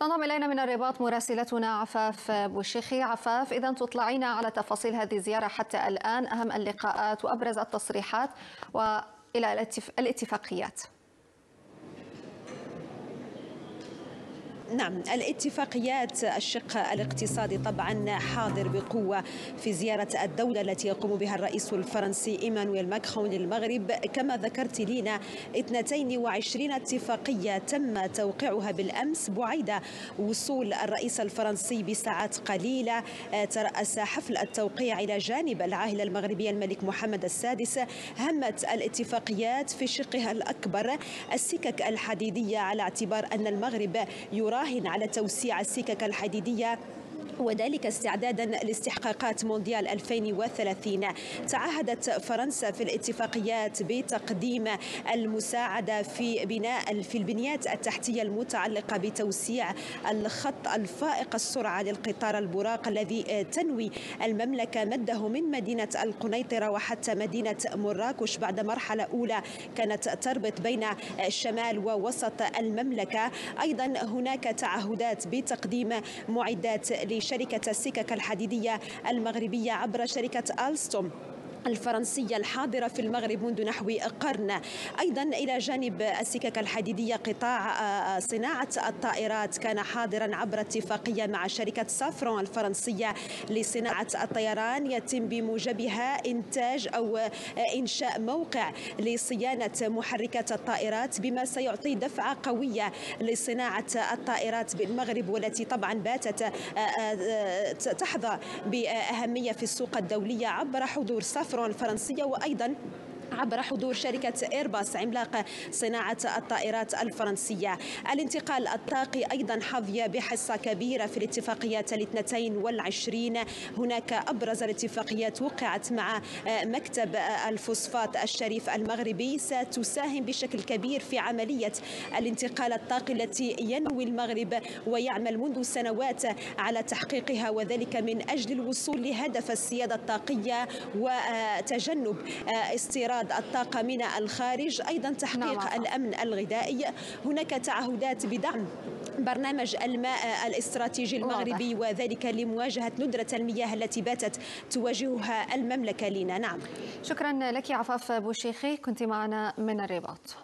تنضم إلينا من الرباط مراسلتنا عفاف بوشيخي. عفاف إذا تطلعينا على تفاصيل هذه الزيارة حتى الآن أهم اللقاءات وأبرز التصريحات وإلى الاتفاقيات. نعم الاتفاقيات الشق الاقتصادي طبعا حاضر بقوة في زيارة الدولة التي يقوم بها الرئيس الفرنسي إيمانويل ماكرون للمغرب. كما ذكرت لنا 22 اتفاقية تم توقيعها بالأمس بعيد وصول الرئيس الفرنسي بساعات قليلة. ترأس حفل التوقيع إلى جانب العاهل المغربي الملك محمد السادس. همت الاتفاقيات في شقها الأكبر السكك الحديدية على اعتبار أن المغرب يرى يراهن على توسيع السكك الحديدية وذلك استعدادا لاستحقاقات مونديال 2030 تعهدت فرنسا في الاتفاقيات بتقديم المساعدة في بناء في البنيات التحتية المتعلقة بتوسيع الخط الفائق السرعة للقطار البراق الذي تنوي المملكة مده من مدينة القنيطرة وحتى مدينة مراكش بعد مرحلة أولى كانت تربط بين الشمال ووسط المملكة. أيضا هناك تعهدات بتقديم معدات لش شركة السكك الحديدية المغربية عبر شركة ألستوم. الفرنسية الحاضرة في المغرب منذ نحو قرن. أيضا إلى جانب السكك الحديدية قطاع آه، صناعة الطائرات كان حاضرا عبر اتفاقية مع شركة سافرون الفرنسية لصناعة الطيران يتم بموجبها إنتاج أو آه، إنشاء موقع لصيانة محركات الطائرات بما سيعطي دفعة قوية لصناعة الطائرات بالمغرب والتي طبعا باتت آه، تحظى بأهمية في السوق الدولية عبر حضور سافرون. سافرون الفرنسية وأيضا عبر حضور شركة إيرباص عملاق صناعة الطائرات الفرنسية. الانتقال الطاقي أيضا حظي بحصة كبيرة في الاتفاقيات الاثنتين والعشرين. هناك أبرز الاتفاقيات وقعت مع مكتب الفوسفات الشريف المغربي. ستساهم بشكل كبير في عملية الانتقال الطاقي التي ينوي المغرب ويعمل منذ سنوات على تحقيقها وذلك من أجل الوصول لهدف السيادة الطاقية وتجنب استيراد استيراد الطاقة من الخارج. أيضا تحقيق نعم. الأمن الغذائي. هناك تعهدات بدعم برنامج الماء الاستراتيجي المغربي واضح. وذلك لمواجهة ندرة المياه التي باتت تواجهها المملكة لنا نعم. شكرا لك عفاف بوشيخي. كنت معنا من الرباط.